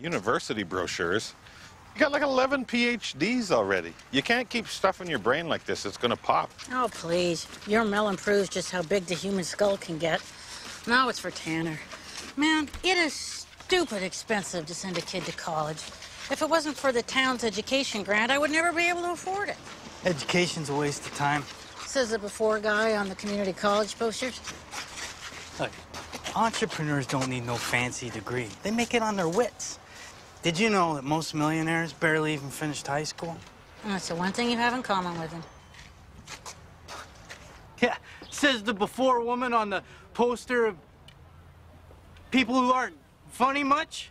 University brochures. You got like 11 PhDs already. You can't keep stuff in your brain like this. It's gonna pop. Oh, please. Your melon proves just how big the human skull can get. Now it's for Tanner. Man, it is stupid expensive to send a kid to college. If it wasn't for the town's education grant, I would never be able to afford it. Education's a waste of time. Says the before guy on the community college posters. Look, entrepreneurs don't need no fancy degree. They make it on their wits. Did you know that most millionaires barely even finished high school? And that's the one thing you have in common with them. Yeah, says the before woman on the poster of people who aren't funny much.